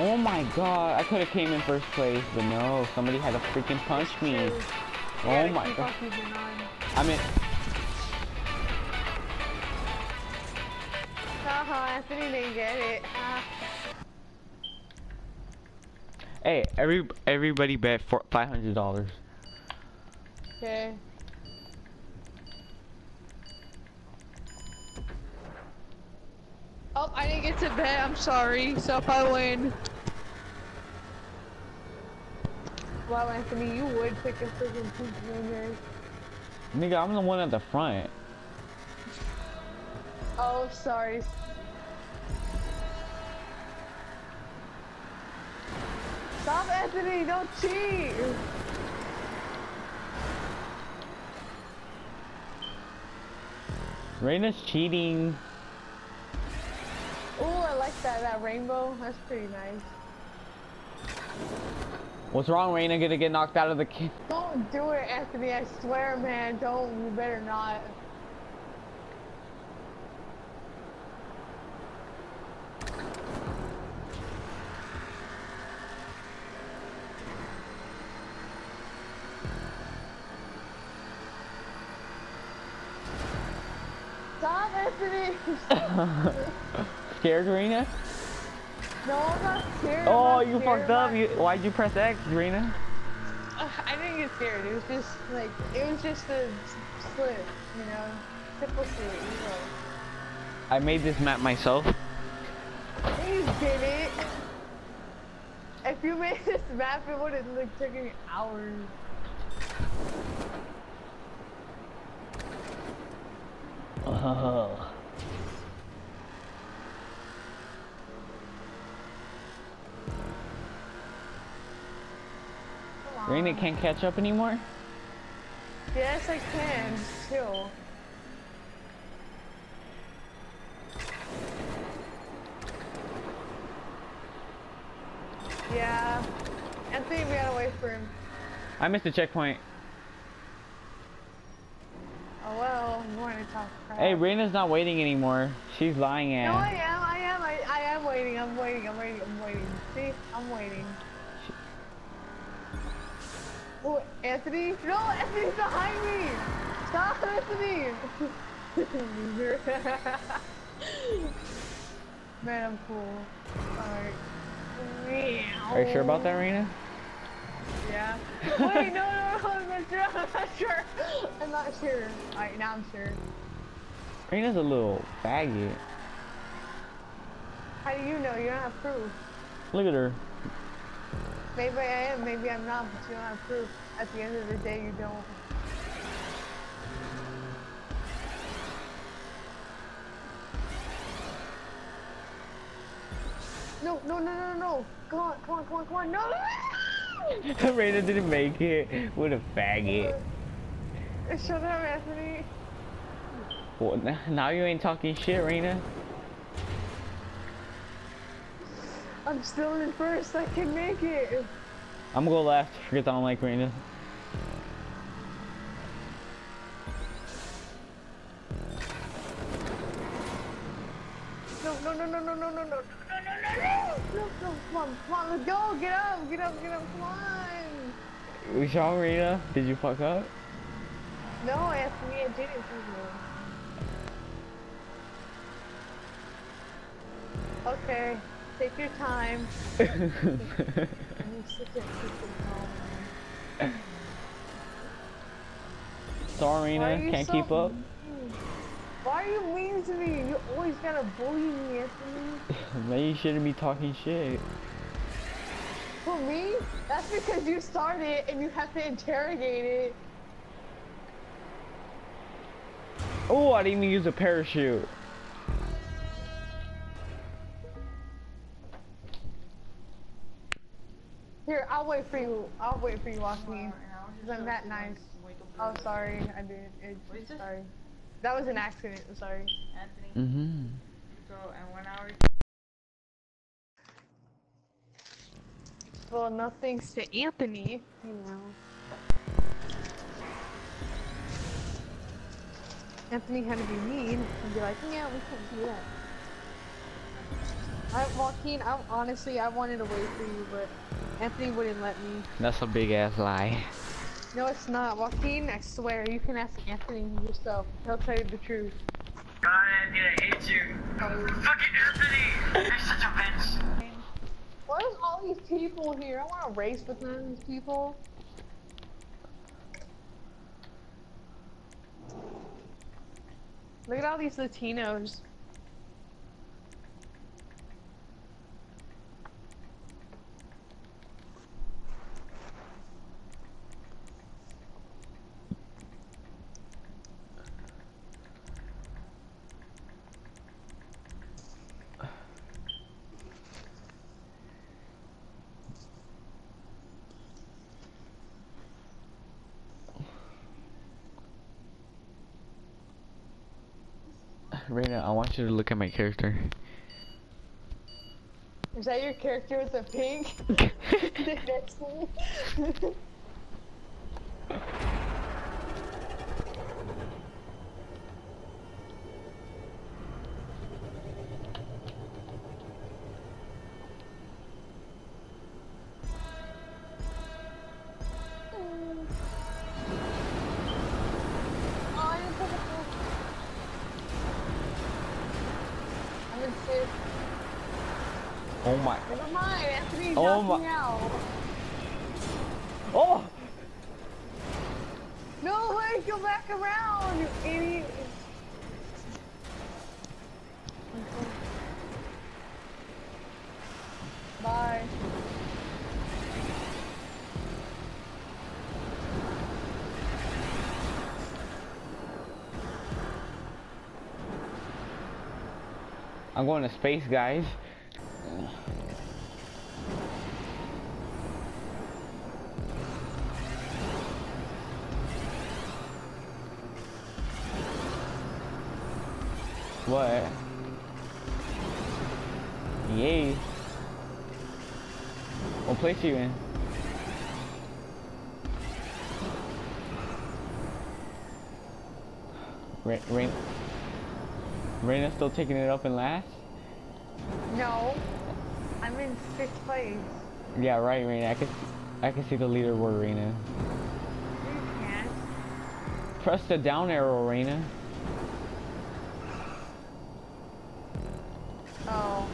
Oh my god, I could have came in first place, but no, somebody had to freaking punch me. Oh my god. I mean, Haha, Anthony didn't get it. Ah. hey, every everybody bet for five hundred dollars. Okay. Oh, I didn't get to bet. I'm sorry. So if I win. Wow, Anthony, you would pick a freaking pink winner. Nigga, I'm the one at the front. Oh, sorry. Stop, Anthony! Don't cheat! Raina's cheating. Oh, I like that that rainbow. That's pretty nice. What's wrong, Raina? Gonna get knocked out of the ki- Don't do it, Anthony. I swear, man. Don't. You better not. Stop, Anthony. Scared, Raina? No, I'm not scared. I'm Oh, not you scared. fucked up. You, why'd you press X, Raina? Uh, I didn't get scared. It was just like it was just a slip, you know, simple slip. You know. I made this map myself. You did it. If you made this map, it would have like taken hours. Oh. Raina can't catch up anymore? Yes, I can. Still. Yeah. Anthony, we gotta wait for him. I missed the checkpoint. Oh well, I'm going to talk crap. Hey, Raina's not waiting anymore. She's lying No, I am, I am, I, I am waiting, I'm waiting, I'm waiting, I'm waiting. See, I'm waiting. Oh, Anthony? No, Anthony's behind me! Stop, Anthony! Loser. Man, I'm cool. Alright. Are you sure about that, Raina? Yeah. Wait, no, no, no, I'm not sure, I'm not sure. I'm not sure. Alright, now I'm sure. Raina's a little faggot. How do you know? You don't have proof. Look at her. Maybe I am, maybe I'm not, but you don't have proof. At the end of the day, you don't. No, no, no, no, no! Come on, come on, come on, come on! No! no, Raina didn't make it. What a faggot. Shut up, Anthony. Well, now you ain't talking shit, Raina. I'm still in first. I can make it. I'm gonna go left because I don't like Raina. No, no, no, no, no, no, no, no, no, no, no, no, no, no, no, come on, come on, let's go, get up, get up, get up, come on. We saw Raina. Did you fuck up? No, Anthony, I didn't Okay, take your time. Let me sit there, sit there, Sorry, Why are Raina. you Can't so keep up. mean? Why are you mean to me? You always gotta bully me, Anthony. Man, you shouldn't be talking shit. For me? That's because you started and you have to interrogate it. Oh, I didn't even use a parachute. I'll wait for you. I'll wait for you, Joaquin. Cause I'm that nice. Oh, sorry, I did. It, sorry. That was an accident. I'm sorry. Anthony. Mm-hmm. So, and one hour. Well, no thanks to Anthony, you know. Anthony had to be mean and be like, yeah, we can't do that. I, Joaquin, I honestly I wanted to wait for you, but Anthony wouldn't let me. That's a big ass lie. No, it's not. Joaquin, I swear, you can ask Anthony yourself. He'll tell you the truth. God, Anthony, I hate you. Fucking Anthony! You're such a bitch. Why is all these people here? I want to race with none of these people. Look at all these Latinos. Raina, I want you to look at my character. Is that your character with the pink? That's me. Oh, I didn't put the full- I'm in fifth. Oh my. Never mind, Anthony Oh my- out. Oh! No way, go back around, you idiot. Bye. I'm going to space, guys. What? Yay. What place are you in? Rain, Rain, Raina's still taking it up in last? No, I'm in fifth place. Yeah, right, Raina. I can, I can see the leaderboard, Raina. You can't. Press the down arrow, Raina. Oh,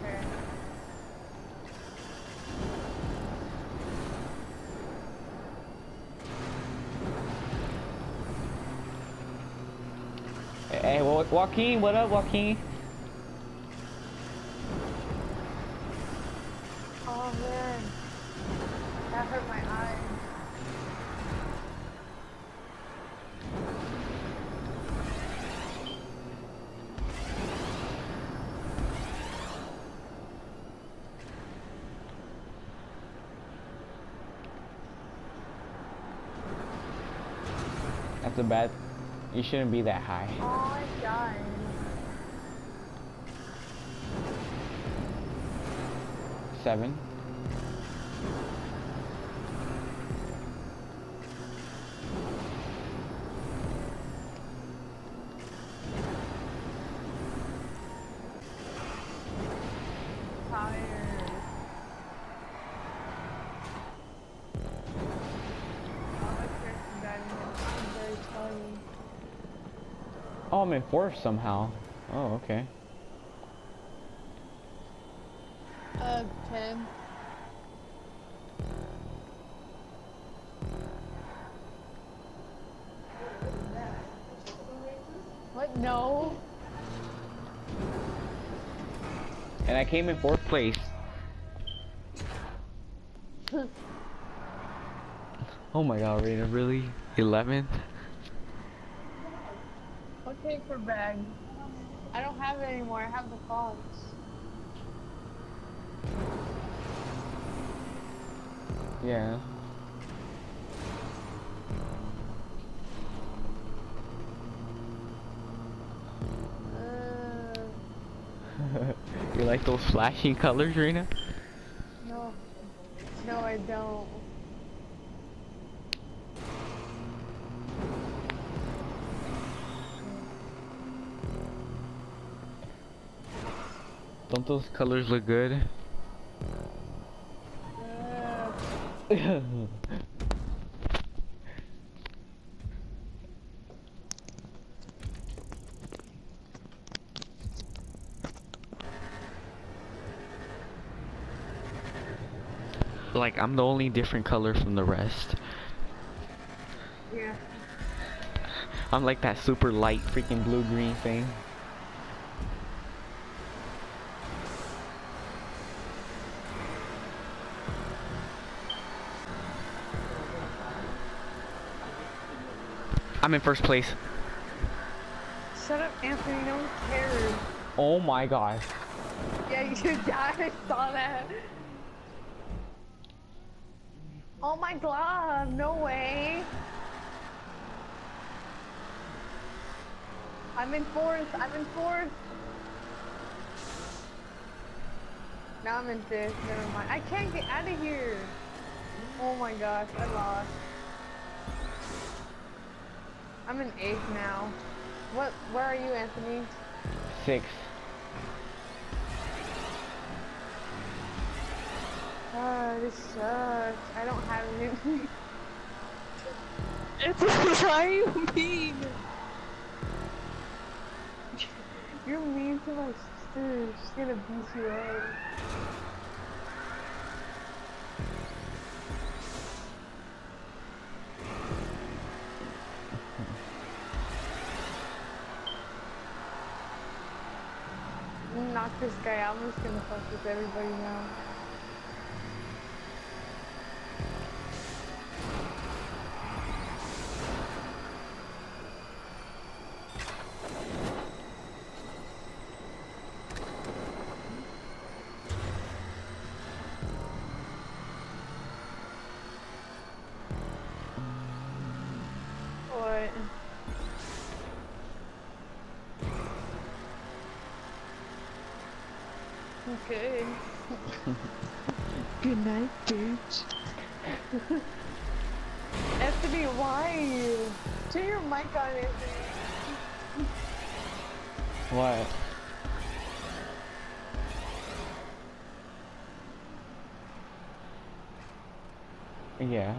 okay. Hey, Wa- Joaquin, what up, Joaquin? Oh man, that hurt my eye. That's a bad. You shouldn't be that high. Oh, I died. Seven. Tired. My character died again. I'm very tired. Oh, I'm in fourth somehow. Oh, okay. Uh, ten. What? No. And I came in fourth place. Oh my god, Raina, really? 11th? Okay for bag. I don't have it anymore. I have the fox. Yeah. Like those flashing colors, Raina? no. No, I don't. Don't those colors look good? Uh, like I'm the only different color from the rest. yeah. I'm like that super light freaking blue green thing. I'm in first place. Shut up, Anthony. No one cares. Oh my gosh. Yeah, you died. I saw that. Oh my god, no way. I'm in fourth, I'm in fourth. Now I'm in fifth, never mind. I can't get out of here. Oh my gosh, I lost. I'm in eighth now. What, where are you, Anthony? Six. Oh, this sucks. I don't have any. it's why are you mean? You're mean to my sister. She's gonna beat you up. Knock this guy out. I'm just gonna fuck with everybody now. Okay. Good night, bitch. Anthony, why? Turn your mic on, Anthony. What? Yeah.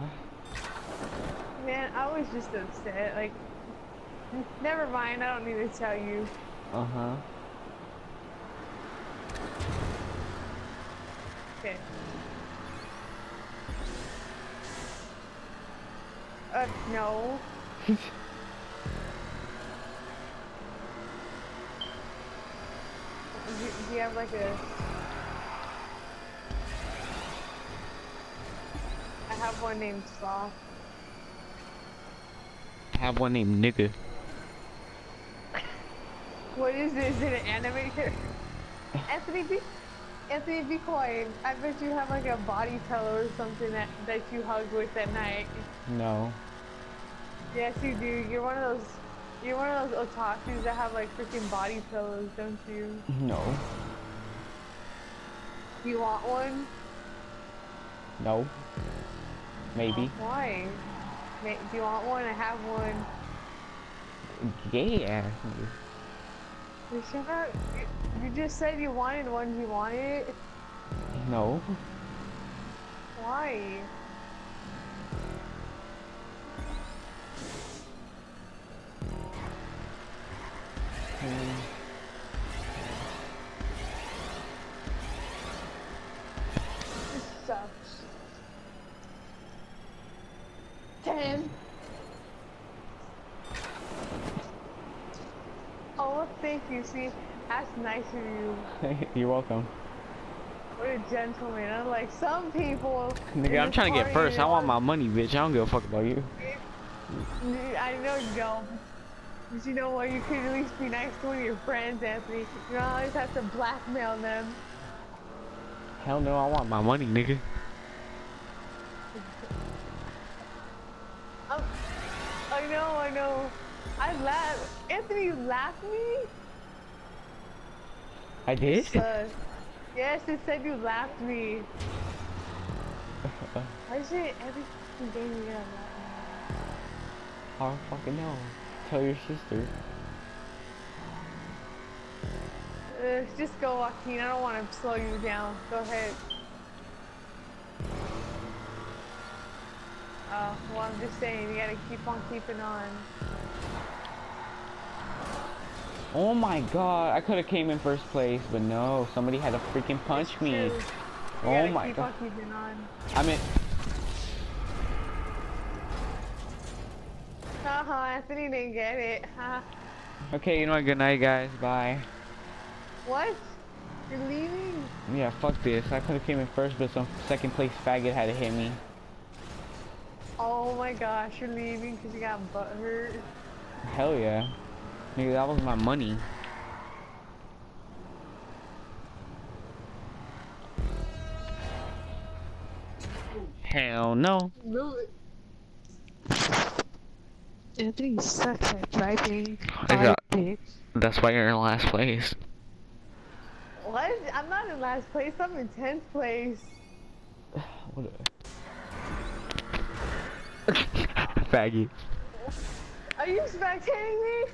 Man, I was just upset. Like, never mind. I don't need to tell you. Uh huh. Okay. Uh, no. do, do you have like a... I have one named Sloth. I have one named nigga. What is this? Is it an animator? Anthony, be Anthony, be quiet. I bet you have like a body pillow or something that that you hug with at night. No. Yes, you do. You're one of those. You're one of those otakus that have like freaking body pillows, don't you? No. You want one? No. Maybe. Oh, why? Ma- Do you want one? I have one. Yeah. You should not. You, just said you wanted one. You want it? No. Why? This sucks. Ten. Oh, thank you. See, that's nice of you. You're welcome. What a gentleman. Unlike some people. Nigga, I'm trying to get first. I want my money, bitch. I don't give a fuck about you. I know you don't. But you know what? You could at least be nice to one of your friends, Anthony. You don't always have to blackmail them. Hell no, I want my money, nigga. Um, I know, I know. I laugh. Anthony, you laughed me? I did? Uh, yes, it said you laughed me. Why is it every fucking game you gotta laugh I don't fucking know. Tell your sister. Uh, just go, Joaquin. I don't want to slow you down. Go ahead. Oh, well, I'm just saying, you gotta keep on keeping on. Oh my god, I could have came in first place, but no, somebody had to freaking punch me. Oh my god. on keeping on. I mean, Haha, Anthony didn't get it. Ha. okay, you know what, good night guys, bye. What? You're leaving? Yeah, fuck this. I could have came in first, but some second place faggot had to hit me. Oh my gosh, you're leaving because you got butt hurt. Hell yeah. Nigga, that was my money. Hell no. Move it. Anthony sucks at driving. I got- bitch. That's why you're in last place. What? I'm not in last place. I'm in 10th place. What a... Faggy. Are you spectating me?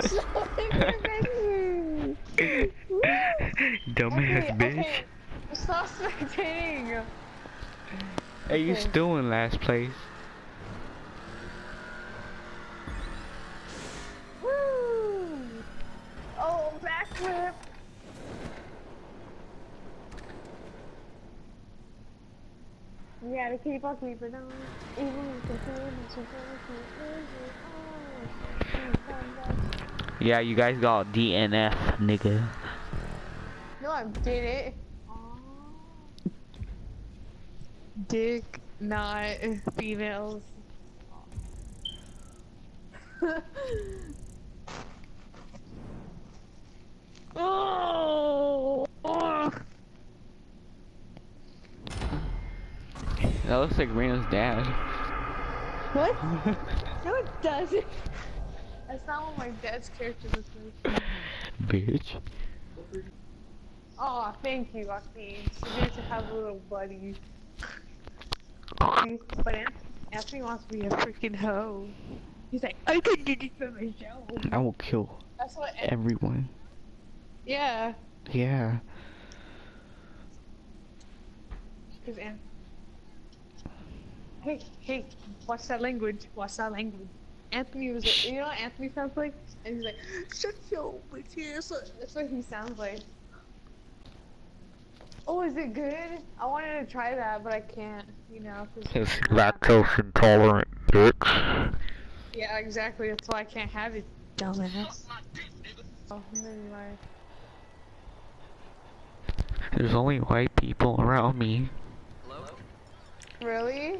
Stop spectating me. Dumbass Okay, okay. Stop spectating. Hey, you okay. still in last place. Woo! Oh, backflip. You gotta keep on keeping on. Even if the is Yeah, you guys got DNF, nigga. No, I did it. Dick, not females. oh! That looks like Reno's dad. What? no, it doesn't. That's not what my dad's character looks like. Bitch. Oh, thank you, Joaquin. It's good to have a little buddy. But An- Anthony wants to be a freaking hoe. He's like, I can do this for myself. I will kill That's what. Everyone. yeah, Yeah. because An- Hey, hey, what's that language. What's that language. Anthony was like, you know what Anthony sounds like? And he's like, shut your bitch ass up. That's what he sounds like. Oh, is it good? I wanted to try that, but I can't, you know. His lactose intolerant bitch. Yeah, exactly. That's why I can't have it, dumbass. Oh. There's only white people around me. Really?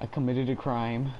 I committed a crime.